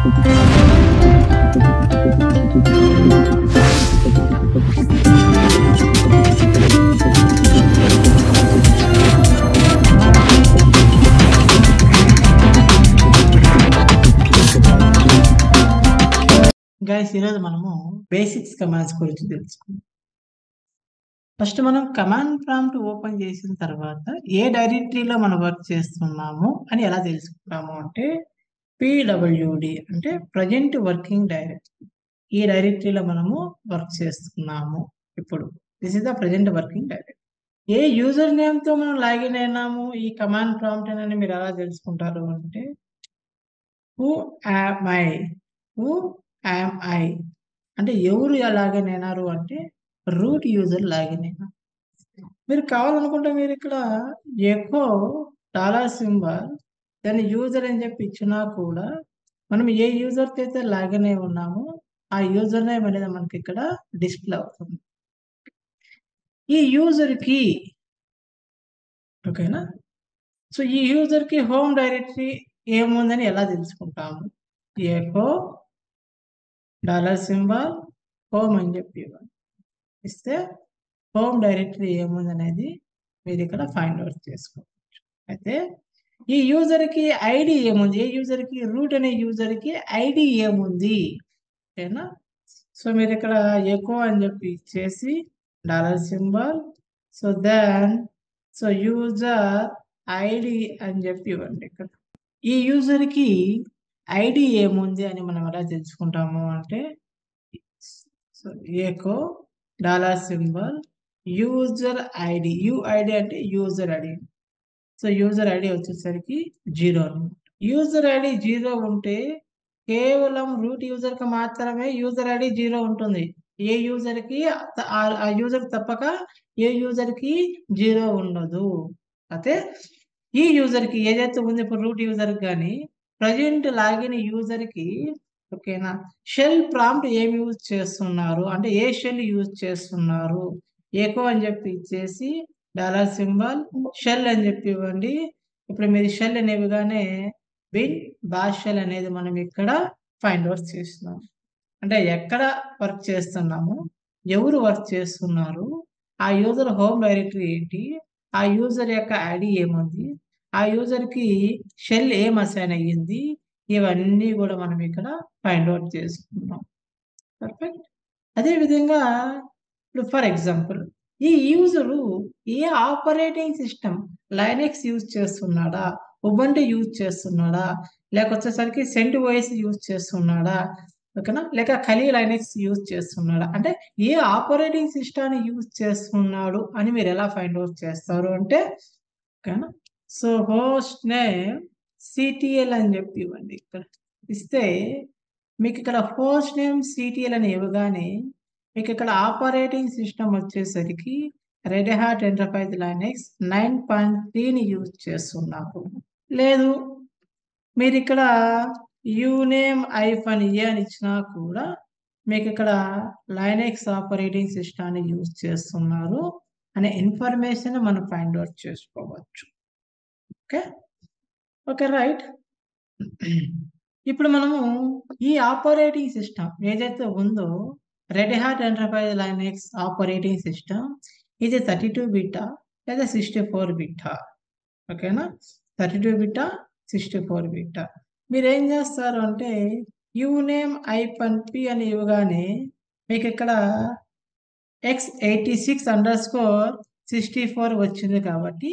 Guys ఈరోజు మనము basics commands గురించి తెలుసుకుందాం. ఫస్ట్ మనం కమాండ్ ప్రాంప్ట్ ఓపెన్ చేసిన తర్వాత ఏ డైరెక్టరీలో మనం వర్క్ చేస్తున్నాము అని ఎలా తెలుసుకుంటాము అంటే పిడబ్ల్యూడి అంటే ప్రజెంట్ వర్కింగ్ డైరెక్టరీ ఈ డైరెక్టరీలో మనము వర్క్ చేస్తున్నాము ఇప్పుడు. This is the present working directory A user నేమ్తో మనం లాగిన్ అయినాము? ఈ కమాండ్ ప్రాంప్ట్ అని మీరు ఎలా తెలుసుకుంటారు అంటే who am I who am I అంటే ఎవరు లాగిన్ అయినారు అంటే రూట్ యూజర్ లాగిన్ అయినారు మీరు కావాలనుకుంటే మీరు ఇక్కడ ఎకో డాలర్ సింబల్ దాని యూజర్ అని చెప్పి ఇచ్చినా కూడా మనం ఏ యూజర్తో అయితే లాగిన్ అయి ఉన్నామో ఆ యూజర్ నేమ్ అనేది మనకి ఇక్కడ డిస్ప్లే అవుతుంది. ఈ యూజర్కి ఓకేనా సో ఈ యూజర్కి హోమ్ డైరెక్టరీ ఏముందని ఎలా తెలుసుకుంటాము? ఏకో డాలర్ సింబల్ హోమ్ అని చెప్పి ఇస్తే హోమ్ డైరెక్టరీ ఏముంది అనేది మీరు ఇక్కడ ఫైండ్ అవుట్ చేసుకోవచ్చు. అయితే ఈ యూజర్కి ఐడి ఏముంది? ఏ యూజర్కి రూట్ అనే యూజర్కి ఐడి ఏముంది? ఓకేనా? సో మీరు ఇక్కడ ఎకో అని చెప్పి చేసి dollar symbol. So then so user ID అని చెప్పి ఇవ్వండి ఇక్కడ. ఈ యూజర్కి ఐడి ఏముంది అని మనం ఎలా తెలుసుకుంటాము అంటే so echo dollar symbol user ID. UID అంటే user ID. So user ID వచ్చేసరికి జీరో అనమాట. యూజర్ ఐడి జీరో ఉంటే కేవలం రూట్ యూజర్కి మాత్రమే యూజర్ ఐడి జీరో ఉంటుంది. ఏ యూజర్కి ఆ యూజర్ తప్పక ఏ యూజర్కి జీరో ఉండదు. అయితే ఈ యూజర్కి ఏదైతే ఉంది ఇప్పుడు రూట్ యూజర్ కానీ ప్రజెంట్ లాగిన్ యూజర్కి ఓకేనా షెల్ ప్రాంప్ట్ ఏమి యూజ్ చేస్తున్నారు? అంటే ఏ షెల్ యూజ్ చేస్తున్నారు? ఎక్కువ అని చెప్పి ఇచ్చేసి డాలర్ సింబల్ షెల్ అని చెప్పి ఇవ్వండి ఇప్పుడు మీరు షెల్ అనేవిగానే బిన్ బాష్ షెల్ అనేది మనం ఇక్కడ ఫైండ్ అవుట్ చేస్తున్నాం. అంటే ఎక్కడ వర్క్ చేస్తున్నాము? ఎవరు వర్క్ చేస్తున్నారు? ఆ యూజర్ హోమ్ డైరెక్టరీ ఏంటి? ఆ యూజర్ యొక్క ఐడి ఏముంది? ఆ యూజర్కి షెల్ ఏం అసైన్ అయ్యింది? ఇవన్నీ కూడా మనం ఇక్కడ ఫైండ్ అవుట్ చేసుకున్నాం. పర్ఫెక్ట్? అదే విధంగా ఇప్పుడు ఫర్ ఎగ్జాంపుల్ ఈ యూజరు ఏ ఆపరేటింగ్ సిస్టమ్ లైనెక్స్ యూజ్ చేస్తున్నాడా? ఉబంటి యూజ్ చేస్తున్నాడా? లేక వచ్చేసరికి సెంట్ ఓఎస్ యూజ్ చేస్తున్నాడా? ఓకేనా? లేక కలీ లైనెక్స్ యూజ్ చేస్తున్నాడా? అంటే ఏ ఆపరేటింగ్ సిస్టాన్ని యూజ్ చేస్తున్నాడు అని మీరు ఎలా ఫైండ్ అవుట్ చేస్తారు అంటే ఓకేనా? సో హోస్ట్ నేమ్ సిటిఎల్ అని చెప్పి ఇవ్వండి ఇక్కడ. ఇస్తే మీకు ఇక్కడ హోస్ట్ నేమ్ సిటిఎల్ అని ఇవ్వగానే మీకు ఇక్కడ ఆపరేటింగ్ సిస్టమ్ వచ్చేసరికి Red Hat Enterprise Linux nine point త్రీని యూజ్ చేస్తున్నారు లేదు మీరు ఇక్కడ యూనేమ్ ఐఫన్ ఏ అని ఇచ్చినా కూడా మీకు ఇక్కడ లైనెక్స్ ఆపరేటింగ్ సిస్టాన్ని యూజ్ చేస్తున్నారు అనే ఇన్ఫర్మేషన్ మనం ఫైండ్ అవుట్ చేసుకోవచ్చు. ఓకే? Okay right. ఇప్పుడు మనము ఈ ఆపరేటింగ్ సిస్టమ్ ఏదైతే ఉందో Red Hat Enterprise Linux operating system ఇది థర్టీ టూ బిట్టా లేదా సిక్స్టీ ఫోర్ బిట్టా ఓకేనా థర్టీ టూ బిట్టా సిక్స్టీ ఫోర్ బిట్టా మీరు ఏం చేస్తారు అంటే యూనేమ్ ఐపన్ పి అని ఇవ్వగానే మీకు ఇక్కడ x eighty six underscore sixty four వచ్చింది కాబట్టి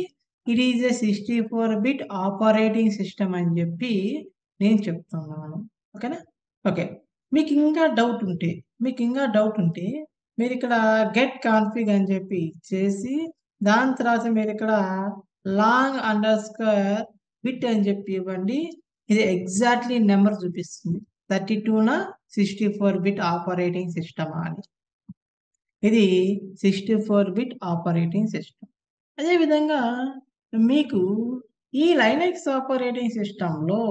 it is a sixty four bit operating system అని చెప్పి నేను చెప్తున్నాను. ఓకేనా? ఓకే. మీకు ఇంకా డౌట్ ఉంటే మీకు ఇంకా డౌట్ ఉంటే మీరు ఇక్కడ గెట్ కాన్ఫిగ్ అని చెప్పి చేసి దాని తర్వాత మీరు ఇక్కడ లాంగ్ అండర్ స్క్వేర్ బిట్ అని చెప్పి ఇవ్వండి. ఇది ఎగ్జాక్ట్లీ నెంబర్ చూపిస్తుంది. Thirty టూన sixty four bit operating system అని. ఇది sixty four bit operating system అదేవిధంగా మీకు ఈ లైనెక్స్ ఆపరేటింగ్ సిస్టంలో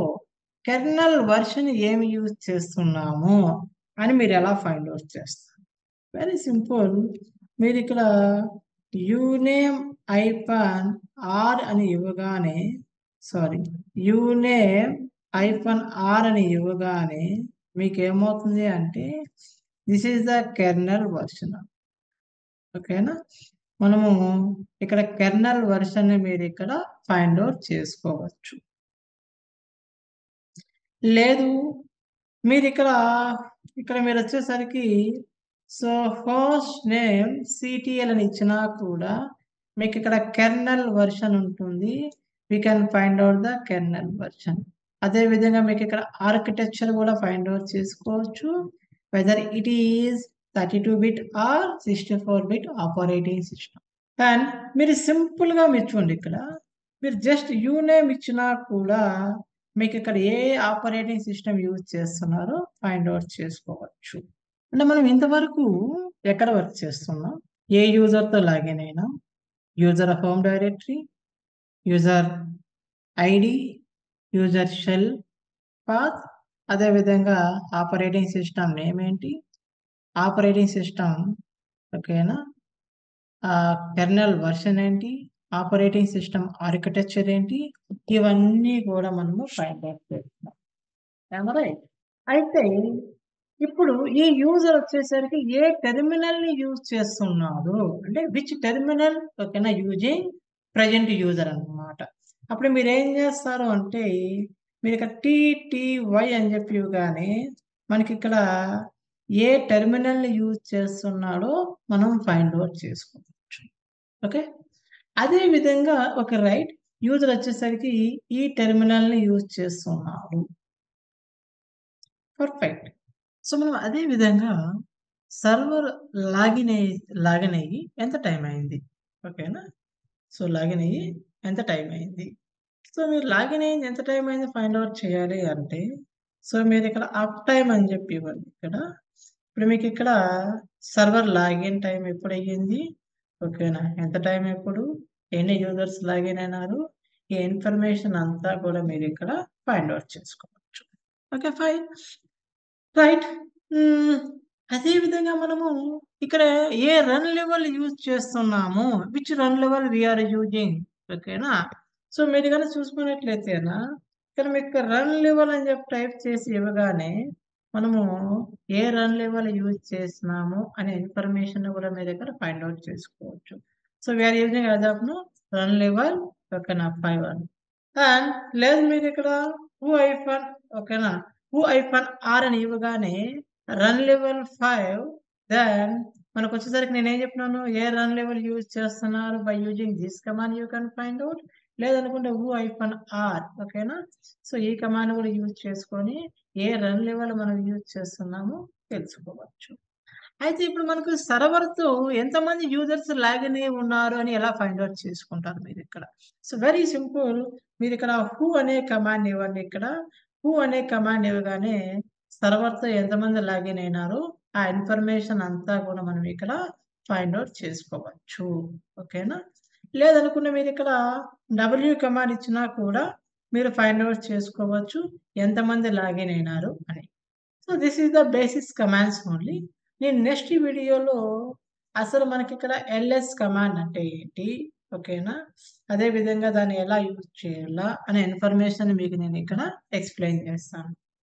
కెర్నల్ వర్షన్ ఏమి యూజ్ చేస్తున్నాము అని మీరు ఎలా ఫైండ్ అవుట్ చేస్తారు? వెరీ సింపుల్ మీరు ఇక్కడ యూనేమ్ ఐపాన్ ఆర్ అని ఇవ్వగానే సారీ యూనేమ్ హైఫన్ ఆర్ అని ఇవ్వగానే మీకు ఏమవుతుంది అంటే this is the kernel version ఓకేనా మనము ఇక్కడ కెర్నల్ వర్షన్ మీరు ఇక్కడ ఫైండ్ అవుట్ చేసుకోవచ్చు. లేదు మీరు ఇక్కడ ఇక్కడ మీరు వచ్చేసరికి సో హోస్ట్ నేమ్ సిటిఎల్ అని ఇచ్చినా కూడా మీకు ఇక్కడ కెర్నల్ వర్షన్ ఉంటుంది. We can find out the kernel version. అదే విధంగా మీకు ఇక్కడ ఆర్కిటెక్చర్ కూడా ఫైండ్ అవుట్ చేసుకోవచ్చు. Whether it is thirty two bit or sixty four bit operating system and మీరు సింపుల్గా మీరు చూడండి ఇక్కడ. మీరు జస్ట్ యూ నేమ్ ఇచ్చినా కూడా మీకు ఇక్కడ ఏ ఆపరేటింగ్ సిస్టమ్ యూజ్ చేస్తున్నారో ఫైండ్ అవుట్ చేసుకోవచ్చు. అంటే మనం ఇంతవరకు ఎక్కడ వర్క్ చేస్తున్నాం? ఏ యూజర్తో లాగిన్ అయినా? User home directory? User ID? User shell? Path? అదేవిధంగా ఆపరేటింగ్ సిస్టమ్ నేమ్ ఏంటి? ఆపరేటింగ్ సిస్టమ్ ఓకేనా? కెర్నల్ వర్షన్ ఏంటి? ఆపరేటింగ్ సిస్టమ్ ఆర్కిటెక్చర్ ఏంటి? ఇవన్నీ కూడా మనము ఫైండ్ అవుట్ చేస్తున్నాం. రైట్ అయితే ఇప్పుడు ఈ యూజర్ వచ్చేసరికి ఏ టెర్మినల్ని యూజ్ చేస్తున్నాడు? అంటే విచ్ టెర్మినల్ ఓకేనా? యూజింగ్ ప్రజెంట్ యూజర్ అన్నమాట. అప్పుడు మీరు ఏం చేస్తారు అంటే మీరు ఇక్కడ టీటీవై అని చెప్పి కానీ మనకి ఇక్కడ ఏ టెర్మినల్ని యూజ్ చేస్తున్నాడో మనం ఫైండ్ అవుట్ చేసుకోవచ్చు. ఓకే అదే విధంగా ఒక రైట్ యూజర్ వచ్చేసరికి ఈ టెర్మినల్ని యూజ్ చేస్తున్నారు పర్ఫెక్ట్. సో మనం అదే విధంగా సర్వర్ లాగిన్ అయ్యి లాగిన్ అయ్యి ఎంత టైం అయింది? ఓకేనా? సో లాగిన్ అయ్యి ఎంత టైం అయింది? సో మీరు లాగిన్ అయ్యింది ఎంత టైం అయింది ఫైండ్ అవుట్ చేయాలి అంటే సో మీరు ఇక్కడ అప్ టైం అని చెప్పి ఇవ్వండి. ఇక్కడ ఇప్పుడు మీకు ఇక్కడ సర్వర్ లాగిన్ టైం ఎప్పుడు అయ్యింది? ఓకేనా? ఎంత టైం ఇప్పుడు? ఎన్ని యూజర్స్ లాగిన్ అయినారు? ఈ ఇన్ఫర్మేషన్ అంతా కూడా మీరు ఇక్కడ ఫైండ్ అవుట్ చేసుకోవచ్చు. Okay fine. రైట్. అదే విధంగా మనము ఇక్కడ ఏ రన్ లెవెల్ యూజ్ చేస్తున్నాము? Which run level we're using ఓకేనా? సో మీరు కానీ చూసుకున్నట్లయితేనా ఇక్కడ మీకు రన్ లెవెల్ అని చెప్పి టైప్ చేసి ఇవ్వగానే మనము ఏ రన్ లెవెల్ యూజ్ చేసినాము అనే ఇన్ఫర్మేషన్ కూడా మీ దగ్గర ఫైండ్ అవుట్ చేసుకోవచ్చు. So we're using as of run level ఓకేనా? ఫైవ్ వన్ అండ్ లేదు మీరు ఇక్కడ హూ ఐఫన్ ఓకేనా? హూ ఐఫన్ ఆర్ అని ఇవ్వగానే రన్ లెవెల్ ఫైవ్ దెన్ మనకు వచ్చేసరికి నేను చెప్తున్నాను చెప్పినాను? ఏ రన్ లెవెల్ యూజ్ చేస్తున్నారు by using this command you can find out లేదనుకుంటే హూ ఐఫన్ ఆర్ ఓకేనా? సో ఈ కమాండ్ కూడా యూజ్ చేసుకొని ఏ రన్ లెవెల్ మనం యూజ్ చేస్తున్నామో తెలుసుకోవచ్చు. అయితే ఇప్పుడు మనకు సర్వర్తో ఎంతమంది యూజర్స్ లాగిన్ అయి ఉన్నారు అని ఎలా ఫైండ్ అవుట్ చేసుకుంటారు మీరు ఇక్కడ? So very simple. మీరు ఇక్కడ హూ అనే కమాండ్ ఇవ్వండి ఇక్కడ. హూ అనే కమాండ్ ఇవ్వగానే సర్వర్తో ఎంతమంది లాగిన్ అయినారు ఆ ఇన్ఫర్మేషన్ అంతా కూడా మనం ఇక్కడ ఫైండ్ అవుట్ చేసుకోవచ్చు. ఓకేనా? లేదనుకున్న మీరు ఇక్కడ డబ్ల్యూ కమాండ్ ఇచ్చినా కూడా మీరు ఫైండ్ అవుట్ చేసుకోవచ్చు ఎంతమంది లాగిన్ అయినారు అని. So this is the basics commands only నేను నెక్స్ట్ వీడియోలో అసలు మనకి ఇక్కడ ఎల్ఎస్ కమాండ్ అంటే ఏంటి ఓకేనా అదే విధంగా దాన్ని ఎలా యూజ్ చేయాలా అనే ఇన్ఫర్మేషన్ మీకు నేను ఇక్కడ ఎక్స్ప్లెయిన్ చేస్తాను.